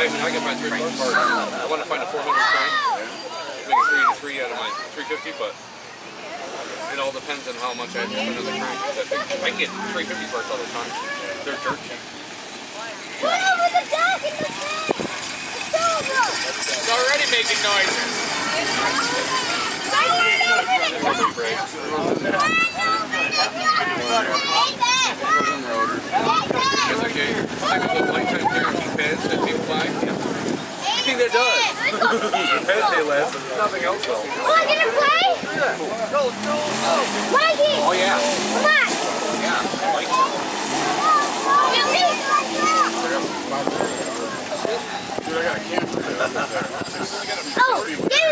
I mean, I get my three bucks. I want to find a 400 crank, make a three to three out of my 350, but it all depends on how much I have to spend on the crank. I can get 350 parts all the time. They're dirt cheap. Put over the deck in the thing! It's over! It's already making noises. Rotary brakes. It's nothing else will. Want to play? Go, go, go! Mikey! Oh yeah. Come on! Yeah. I like Dude, I got a camera. Oh, give